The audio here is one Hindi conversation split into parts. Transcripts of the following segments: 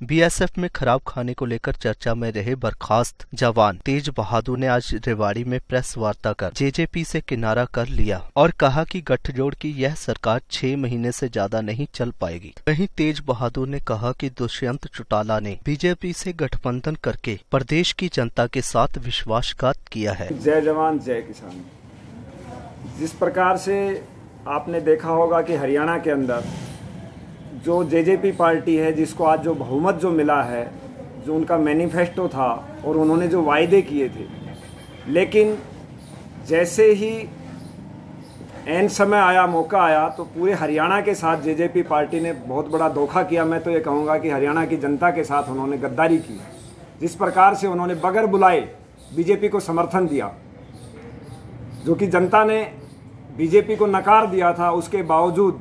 बीएसएफ में खराब खाने को लेकर चर्चा में रहे बर्खास्त जवान तेज बहादुर ने आज रेवाड़ी में प्रेस वार्ता कर जेजेपी से किनारा कर लिया और कहा कि गठजोड़ की यह सरकार छह महीने से ज़्यादा नहीं चल पाएगी। वहीं तेज बहादुर ने कहा कि दुष्यंत चौटाला ने बीजेपी से गठबंधन करके प्रदेश की जनता के साथ विश्वासघात किया है। जय जवान, जय किसान। जिस प्रकार से आपने देखा होगा कि हरियाणा के अंदर जो जेजेपी पार्टी है, जिसको आज जो बहुमत जो मिला है, जो उनका मैनिफेस्टो था और उन्होंने जो वायदे किए थे, लेकिन जैसे ही एन समय आया, मौका आया तो पूरे हरियाणा के साथ जेजेपी पार्टी ने बहुत बड़ा धोखा किया। मैं तो ये कहूँगा कि हरियाणा की जनता के साथ उन्होंने गद्दारी की, जिस प्रकार से उन्होंने बगैर बुलाए बीजेपी को समर्थन दिया, जो कि जनता ने बीजेपी को नकार दिया था, उसके बावजूद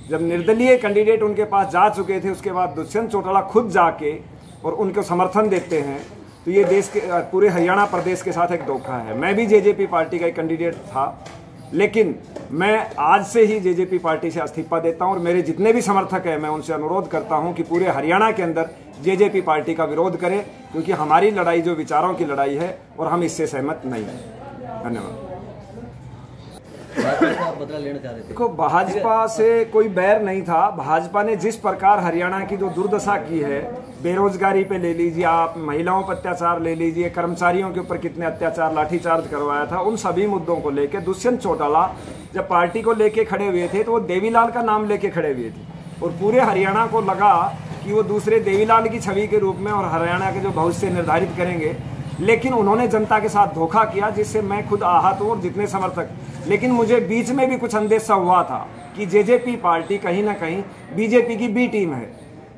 जब निर्दलीय कैंडिडेट उनके पास जा चुके थे, उसके बाद दुष्यंत चौटाला खुद जाके और उनको समर्थन देते हैं तो ये देश के पूरे हरियाणा प्रदेश के साथ एक धोखा है। मैं भी जेजेपी पार्टी का एक कैंडिडेट था, लेकिन मैं आज से ही जेजेपी पार्टी से इस्तीफा देता हूँ और मेरे जितने भी समर्थक हैं, मैं उनसे अनुरोध करता हूँ कि पूरे हरियाणा के अंदर जेजेपी पार्टी का विरोध करें, क्योंकि हमारी लड़ाई जो विचारों की लड़ाई है और हम इससे सहमत नहीं हैं। धन्यवाद। बदला लेना चाह रहे थे देखो भाजपा से कोई बैर नहीं था। भाजपा ने जिस प्रकार हरियाणा की जो दुर्दशा की है बेरोजगारी पे ले लीजिए आप महिलाओं पर अत्याचार ले लीजिए कर्मचारियों के ऊपर कितने अत्याचार लाठीचार्ज करवाया था उन सभी मुद्दों को लेकर दुष्यंत चौटाला जब पार्टी को लेके खड़े हुए थे तो वो देवीलाल का नाम लेके खड़े हुए थे। और पूरे हरियाणा को लगा कि वो दूसरे देवीलाल की छवि के रूप में और हरियाणा के जो भविष्य निर्धारित करेंगे लेकिन उन्होंने जनता के साथ धोखा किया, जिससे मैं खुद आहत हूँ और जितने समर्थक। लेकिन मुझे बीच में भी कुछ अंदेशा हुआ था कि जेजेपी पार्टी कहीं ना कहीं बीजेपी की बी टीम है,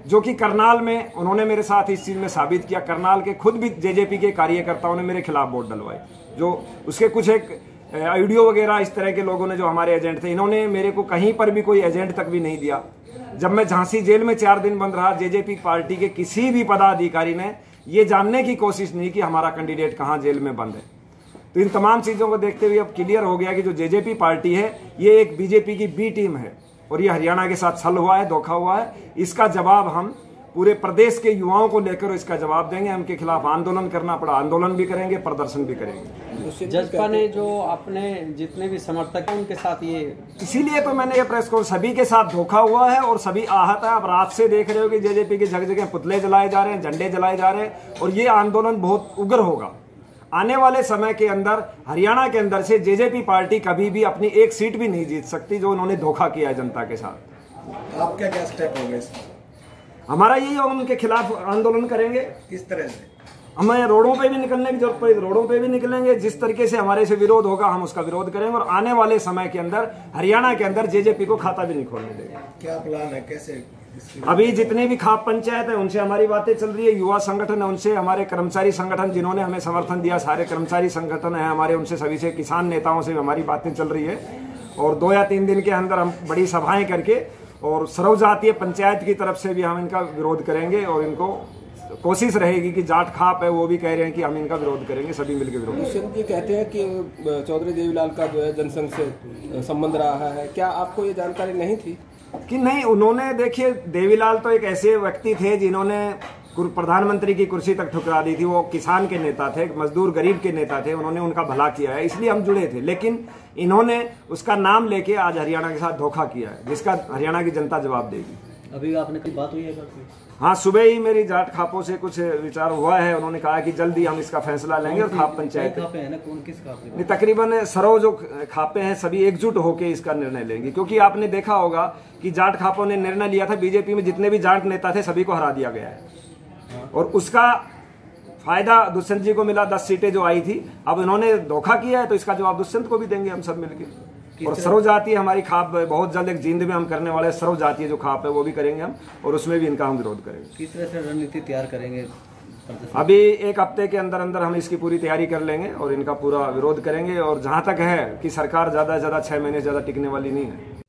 जो कि करनाल में उन्होंने मेरे साथ इस चीज़ में साबित किया। करनाल के खुद भी जेजेपी के कार्यकर्ताओं ने मेरे खिलाफ वोट डलवाए, जो उसके कुछ एक आइडियो वगैरह इस तरह के लोगों ने, जो हमारे एजेंट थे, इन्होंने मेरे को कहीं पर भी कोई एजेंट तक भी नहीं दिया। जब मैं झांसी जेल में चार दिन बंद रहा, जेजेपी पार्टी के किसी भी पदाधिकारी ने ये जानने की कोशिश नहीं कि हमारा कैंडिडेट कहाँ जेल में बंद है। तो इन तमाम चीज़ों को देखते हुए अब क्लियर हो गया कि जो जेजेपी पार्टी है, ये एक बीजेपी की बी टीम है। और ये हरियाणा के साथ छल हुआ है, धोखा हुआ है। इसका जवाब हम पूरे प्रदेश के युवाओं को लेकर इसका जवाब देंगे। हम के खिलाफ आंदोलन करना पड़ा। आंदोलन भी करेंगे प्रदर्शन भी करेंगे। जजपा ने जो अपने जितने भी समर्थक हैं उनके साथ ये इसीलिए तो मैंने ये प्रेस को सभी के साथ धोखा हुआ है और सभी आहत है। आप रात से देख रहे हो कि जेजेपी के जगह जगह पुतले जलाए जा रहे हैं झंडे जलाए जा रहे हैं और ये आंदोलन बहुत उग्र होगा। आने वाले समय के अंदर हरियाणा के अंदर से जेजेपी पार्टी कभी भी अपनी एक सीट भी नहीं जीत सकती जो उन्होंने धोखा किया है जनता के साथ। आप क्या क्या स्टेप होंगे हमारा यही हम उनके खिलाफ आंदोलन करेंगे। किस तरह से? हमें रोडों पे भी निकलने की ज़रूरत पड़ी रोडों पे भी निकलेंगे। जिस तरीके से हमारे से विरोध होगा हम उसका विरोध करेंगे और आने वाले समय के अंदर हरियाणा के अंदर जेजेपी को खाता भी नहीं खोलने देंगे। क्या प्लान है? कैसे? अभी जितनी भी खाप पंचायत है उनसे हमारी बातें चल रही है। युवा संगठन है उनसे हमारे कर्मचारी संगठन जिन्होंने हमें समर्थन दिया सारे कर्मचारी संगठन है हमारे उनसे सभी से किसान नेताओं से हमारी बातें चल रही है। और दो या तीन दिन के अंदर हम बड़ी सभाएँ करके और सर्व जातीय पंचायत की तरफ़ से भी हम इनका विरोध करेंगे और इनको कोशिश रहेगी कि जाट खाप है वो भी कह रहे हैं कि हम इनका विरोध करेंगे सभी मिलकर विरोध सिंह जी कहते हैं कि चौधरी देवीलाल का जो है जनसंघ से संबंध रहा है। क्या आपको ये जानकारी नहीं थी? कि नहीं उन्होंने देखिए देवीलाल तो एक ऐसे व्यक्ति थे जिन्होंने प्रधानमंत्री की कुर्सी तक ठुकरा दी थी वो किसान के नेता थे मजदूर गरीब के नेता थे उन्होंने उनका भला किया है इसलिए हम जुड़े थे। लेकिन इन्होंने उसका नाम लेके आज हरियाणा के साथ धोखा किया है जिसका हरियाणा की जनता जवाब देगी। अभी आपने कोई बात हुई है हाँ सुबह ही मेरी जाट खापों से कुछ विचार हुआ है उन्होंने कहा कि जल्दी हम इसका फैसला लेंगे और खाप पंचायत है नहीं तकरीबन सरो जो खापे हैं सभी एकजुट होकर इसका निर्णय लेंगे। क्योंकि आपने देखा होगा कि जाट खापों ने निर्णय लिया था बीजेपी में जितने भी जाट नेता थे सभी को हरा दिया गया है। और उसका फ़ायदा दुष्यंत जी को मिला दस सीटें जो आई थी। अब इन्होंने धोखा किया है तो इसका जवाब दुष्यंत को भी देंगे हम सब मिलकर और सर्व जातीय हमारी खाप बहुत जल्द एक जींद में हम करने वाले सर्व जातीय जो खाप है वो भी करेंगे हम और उसमें भी इनका हम विरोध करेंगे। किस तरह से रणनीति तैयार करेंगे? अभी एक हफ़्ते के अंदर अंदर हम इसकी पूरी तैयारी कर लेंगे और इनका पूरा विरोध करेंगे। और जहाँ तक है कि सरकार ज़्यादा से ज़्यादा छह महीने ज़्यादा टिकने वाली नहीं है।